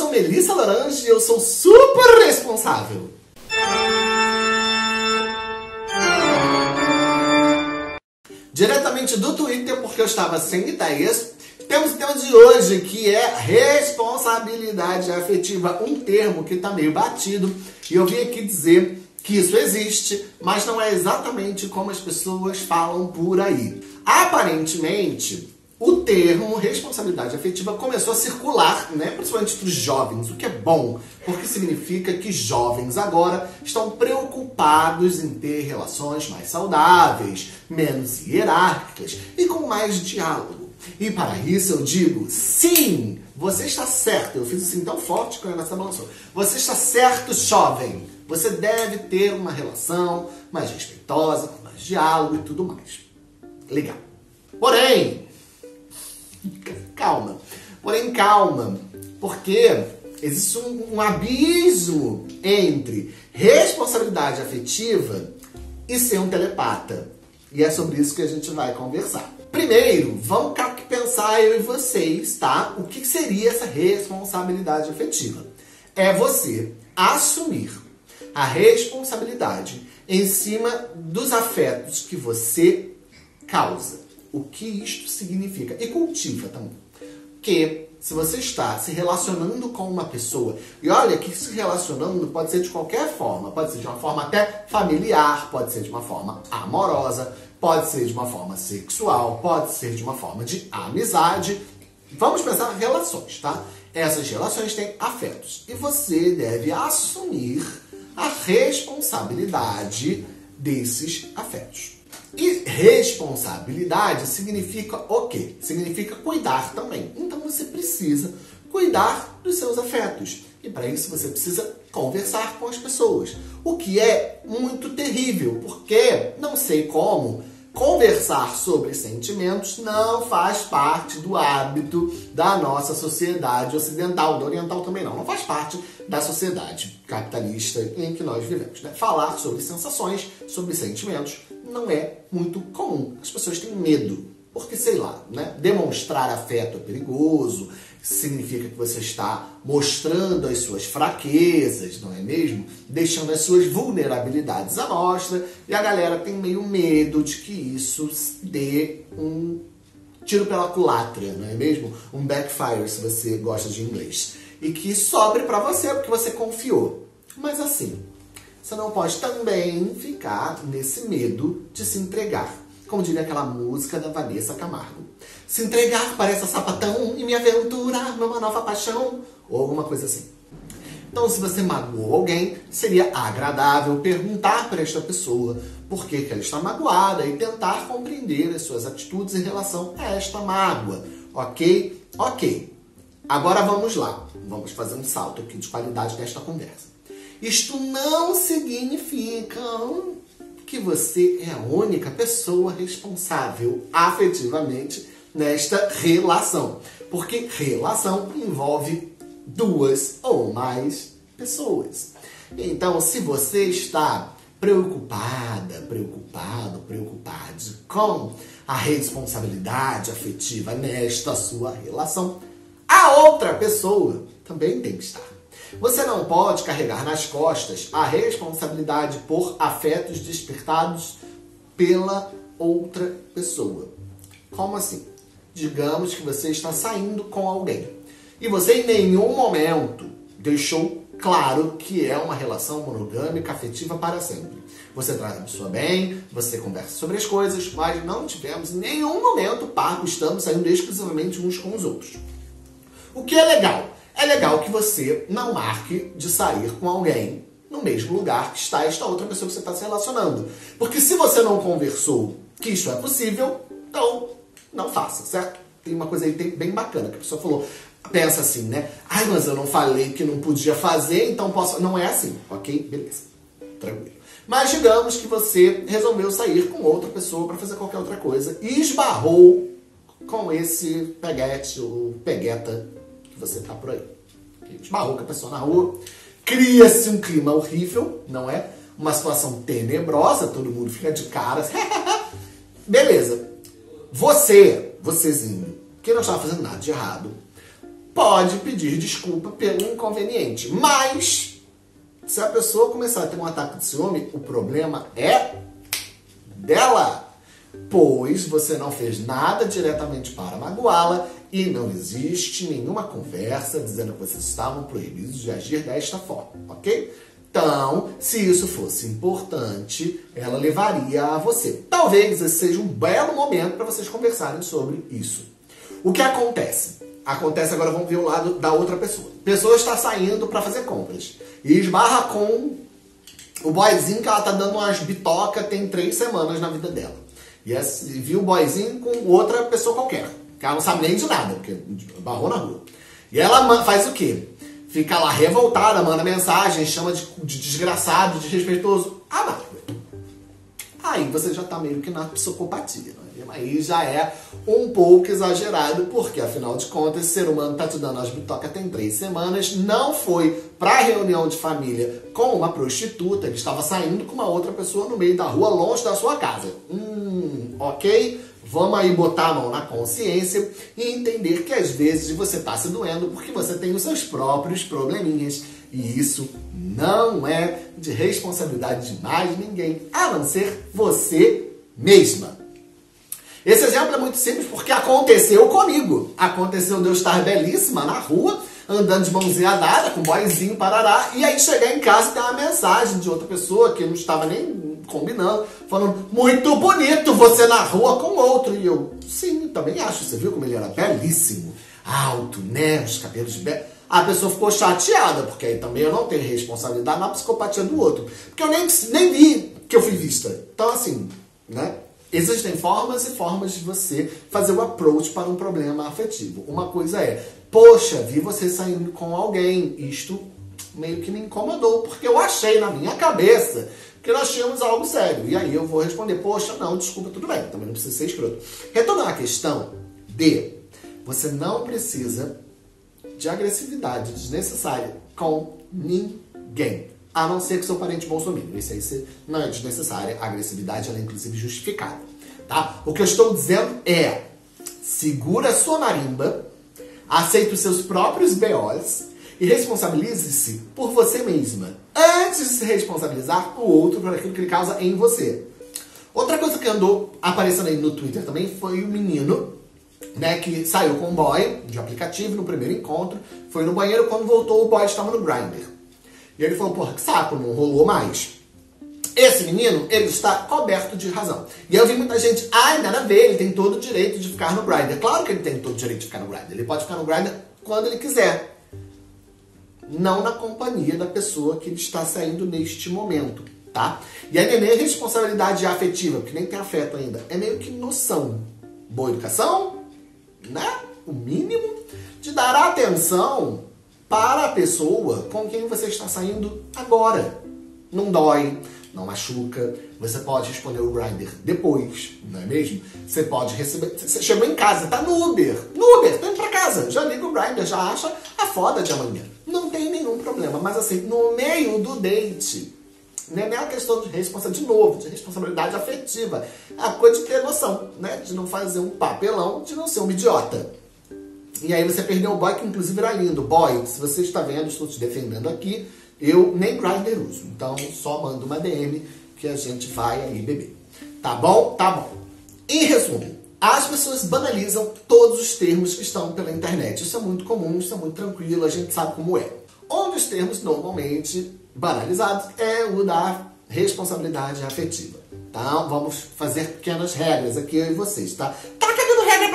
sou Melissa Laranja e eu sou super responsável. Diretamente do Twitter, porque eu estava sem ideias, temos o tema de hoje que é responsabilidade afetiva, um termo que está meio batido e eu vim aqui dizer que isso existe, mas não é exatamente como as pessoas falam por aí. Aparentemente, o termo responsabilidade afetiva começou a circular, né, principalmente para os jovens, o que é bom, porque significa que jovens agora estão preocupados em ter relações mais saudáveis, menos hierárquicas e com mais diálogo. E para isso eu digo, sim, você está certo. Eu fiz assim tão forte que a Renata balançou. Você está certo, jovem. Você deve ter uma relação mais respeitosa, com mais diálogo e tudo mais. Legal. Porém, calma. Porém, calma. Porque existe um, um abismo entre responsabilidade afetiva e ser um telepata. E é sobre isso que a gente vai conversar. Primeiro, vamos pensar eu e vocês, tá? O que seria essa responsabilidade afetiva? É você assumir a responsabilidade em cima dos afetos que você causa o que isto significa. E cultiva também. Que se você está se relacionando com uma pessoa, e olha que se relacionando pode ser de qualquer forma, pode ser de uma forma até familiar, pode ser de uma forma amorosa, pode ser de uma forma sexual, pode ser de uma forma de amizade. Vamos pensar relações, tá? Essas relações têm afetos e você deve assumir a responsabilidade desses afetos. E responsabilidade significa o quê? Significa cuidar também. Então você precisa cuidar dos seus afetos. E para isso você precisa conversar com as pessoas. O que é muito terrível, porque não sei como conversar sobre sentimentos não faz parte do hábito da nossa sociedade ocidental, da oriental também não, não faz parte da sociedade capitalista em que nós vivemos. Né? Falar sobre sensações, sobre sentimentos, não é muito comum. As pessoas têm medo, porque sei lá, né? demonstrar afeto é perigoso, significa que você está mostrando as suas fraquezas, não é mesmo? Deixando as suas vulnerabilidades à mostra, e a galera tem meio medo de que isso dê um tiro pela culatra, não é mesmo? Um backfire, se você gosta de inglês. E que sobre para você porque você confiou. Mas assim, você não pode também ficar nesse medo de se entregar. Como diria aquela música da Vanessa Camargo. Se entregar parece sapatão e me aventurar numa nova paixão. Ou alguma coisa assim. Então, se você magoou alguém, seria agradável perguntar para esta pessoa por que, que ela está magoada e tentar compreender as suas atitudes em relação a esta mágoa. Ok? Ok. Agora vamos lá. Vamos fazer um salto aqui de qualidade nesta conversa. Isto não significa que você é a única pessoa responsável afetivamente nesta relação. Porque relação envolve duas ou mais pessoas. Então, se você está preocupada, preocupado, preocupado com a responsabilidade afetiva nesta sua relação, a outra pessoa também tem que estar. Você não pode carregar nas costas a responsabilidade por afetos despertados pela outra pessoa. Como assim? Digamos que você está saindo com alguém e você em nenhum momento deixou claro que é uma relação monogâmica afetiva para sempre. Você traz a pessoa bem, você conversa sobre as coisas, mas não tivemos em nenhum momento papo, estamos saindo exclusivamente uns com os outros. O que é legal? É legal que você não marque de sair com alguém no mesmo lugar que está esta outra pessoa que você está se relacionando. Porque se você não conversou que isso é possível, então não faça, certo? Tem uma coisa aí bem bacana que a pessoa falou. Pensa assim, né? Ai, mas eu não falei que não podia fazer, então posso. Não é assim, ok? Beleza. Tranquilo. Mas digamos que você resolveu sair com outra pessoa para fazer qualquer outra coisa e esbarrou com esse peguete ou pegueta você tá por aí. Esbarrou com a pessoa na rua, cria-se um clima horrível, não é? Uma situação tenebrosa, todo mundo fica de cara. Beleza. Você, vocêzinho, que não estava fazendo nada de errado, pode pedir desculpa pelo inconveniente. Mas, se a pessoa começar a ter um ataque de ciúme, o problema é dela. Pois você não fez nada diretamente para magoá-la e não existe nenhuma conversa dizendo que vocês estavam proibidos de agir desta forma, ok? Então, se isso fosse importante, ela levaria a você. Talvez esse seja um belo momento para vocês conversarem sobre isso. O que acontece? Acontece agora, vamos ver o lado da outra pessoa. A pessoa está saindo para fazer compras e esbarra com o boyzinho que ela tá dando umas bitoca tem três semanas na vida dela. E viu o boyzinho com outra pessoa qualquer, que ela não sabe nem de nada, porque barrou na rua. E ela faz o quê? Fica lá revoltada, manda mensagem, chama de, de desgraçado, de desrespeitoso. Ah, não. Aí você já tá meio que na psicopatia, né? Aí já é um pouco exagerado, porque afinal de contas, esse ser humano tá te dando as bitocas tem três semanas, não foi pra reunião de família com uma prostituta, ele estava saindo com uma outra pessoa no meio da rua, longe da sua casa. Hum, ok? Vamos aí botar a mão na consciência e entender que às vezes você está se doendo porque você tem os seus próprios probleminhas. E isso não é de responsabilidade de mais ninguém, a não ser você mesma. Esse exemplo é muito simples porque aconteceu comigo. Aconteceu de eu estar belíssima na rua, andando de mãozinha dada, com boizinho parará, e aí chegar em casa e ter uma mensagem de outra pessoa que não estava nem combinando, falando, muito bonito você na rua com outro. E eu, sim, também acho. Você viu como ele era belíssimo? Alto, né? Os cabelos belos. A pessoa ficou chateada, porque aí também eu não tenho responsabilidade na psicopatia do outro. Porque eu nem, nem vi que eu fui vista. Então, assim, né? Existem formas e formas de você fazer o approach para um problema afetivo. Uma coisa é, poxa, vi você saindo com alguém. Isto meio que me incomodou, porque eu achei na minha cabeça que nós tínhamos algo sério. E aí eu vou responder, poxa, não, desculpa, tudo bem, também não precisa ser escroto. Retornar à questão de você não precisa de agressividade desnecessária com ninguém. A não ser que seu parente bolsominion. Isso aí não é desnecessária. A agressividade ela é inclusive justificada. Tá? O que eu estou dizendo é segura sua marimba, aceite os seus próprios BOs e responsabilize-se por você mesma, antes de se responsabilizar o outro por aquilo que ele causa em você. Outra coisa que andou aparecendo aí no Twitter também foi o menino, né, que saiu com um boy de aplicativo no primeiro encontro, foi no banheiro, quando voltou o boy estava no grinder. E ele falou, porra, que saco, não rolou mais. Esse menino, ele está coberto de razão. E eu vi muita gente, ai, nada a ver, ele tem todo o direito de ficar no grinder. Claro que ele tem todo o direito de ficar no grinder. Ele pode ficar no grinder quando ele quiser não na companhia da pessoa que ele está saindo neste momento, tá? E aí não é nem responsabilidade afetiva, porque nem tem afeto ainda. É meio que noção. Boa educação, né? O mínimo de dar atenção para a pessoa com quem você está saindo agora. Não dói, não machuca. Você pode responder o grinder depois, não é mesmo? Você pode receber. Você chegou em casa, tá no Uber. No Uber, tá indo pra casa. Já liga o grinder, já acha a foda de amanhã não tem nenhum problema. Mas assim, no meio do date, não é nem a questão de responsabilidade, de novo, de responsabilidade afetiva. É a coisa de ter noção, né? De não fazer um papelão, de não ser um idiota. E aí você perdeu o boy, que inclusive era lindo. Boy, se você está vendo, estou te defendendo aqui, eu nem grinder uso. Então só manda uma DM que a gente vai aí beber. Tá bom? Tá bom. Em resumo, as pessoas banalizam todos os termos que estão pela internet. Isso é muito comum, isso é muito tranquilo, a gente sabe como é. Um dos termos normalmente banalizados é o da responsabilidade afetiva. Então, vamos fazer pequenas regras aqui, eu e vocês, tá?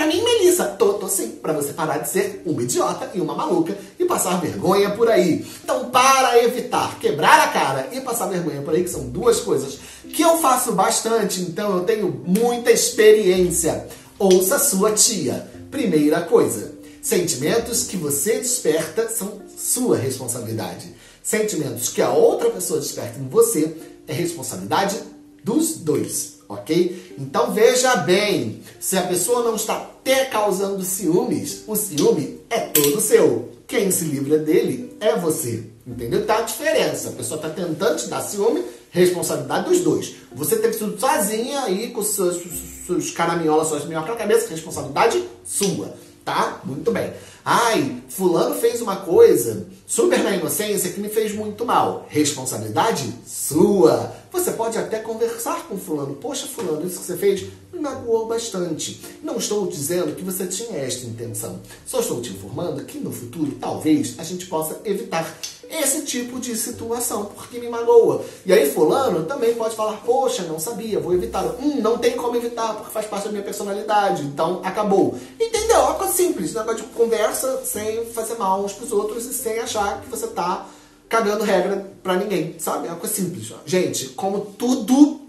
Pra mim, Melissa? Tô, tô sim, pra você parar de ser uma idiota e uma maluca e passar vergonha por aí. Então, para evitar quebrar a cara e passar vergonha por aí, que são duas coisas que eu faço bastante, então eu tenho muita experiência. Ouça sua tia. Primeira coisa, sentimentos que você desperta são sua responsabilidade. Sentimentos que a outra pessoa desperta em você é responsabilidade dos dois, ok? Então veja bem, se a pessoa não está te causando ciúmes, o ciúme é todo seu. Quem se livra dele é você, entendeu? Tá a diferença. A pessoa está tentando te dar ciúme, responsabilidade dos dois. Você teve tudo sozinha aí com seus, seus caraminholas, suas minhocas na cabeça, responsabilidade sua, tá? Muito bem. Ai, fulano fez uma coisa super na inocência que me fez muito mal. Responsabilidade sua. Você pode até conversar com fulano. Poxa, fulano, isso que você fez me magoou bastante. Não estou dizendo que você tinha esta intenção. Só estou te informando que no futuro, talvez, a gente possa evitar esse tipo de situação, porque me magoa. E aí fulano também pode falar, poxa, não sabia, vou evitar. Hum, não tem como evitar, porque faz parte da minha personalidade, então acabou. Entendeu? É uma coisa simples, negócio de conversa sem fazer mal uns pros outros e sem achar que você tá cagando regra pra ninguém, sabe? É uma coisa simples. Gente, como tudo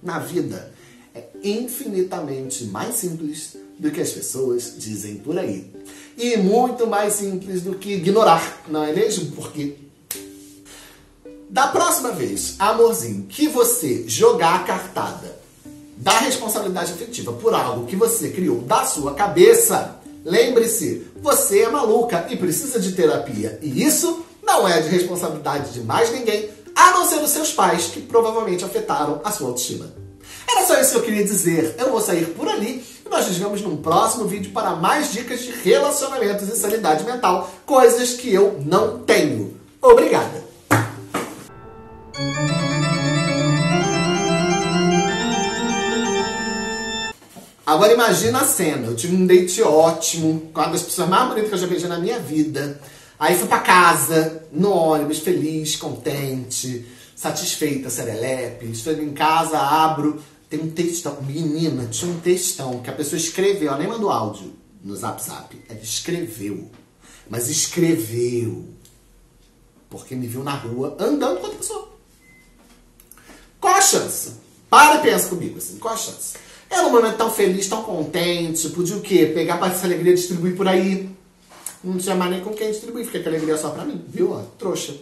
na vida é infinitamente mais simples do que as pessoas dizem por aí. E muito mais simples do que ignorar, não é mesmo? Porque da próxima vez, amorzinho, que você jogar a cartada da responsabilidade afetiva por algo que você criou da sua cabeça, lembre-se, você é maluca e precisa de terapia. E isso não é de responsabilidade de mais ninguém, a não ser dos seus pais, que provavelmente afetaram a sua autoestima. Era só isso que eu queria dizer. Eu vou sair por ali e nós nos vemos num próximo vídeo para mais dicas de relacionamentos e sanidade mental, coisas que eu não tenho. Obrigada! Agora imagina a cena, eu tive um date ótimo, com uma das pessoas mais bonitas que eu já beijei na minha vida. Aí fui pra casa, no ônibus, feliz, contente, satisfeita, serelepe. Estou em casa, abro, tem um textão. Menina, tinha um textão que a pessoa escreveu, ela nem mandou áudio no Zap Zap. Ela escreveu. Mas escreveu. Porque me viu na rua andando com outra pessoa. Qual a chance? Para e pensa comigo, assim, qual a chance? Era um momento tão feliz, tão contente, podia o quê? Pegar parte dessa alegria e distribuir por aí. Não tinha mais nem com quem distribuir, fica que alegria só pra mim, viu? Trouxa.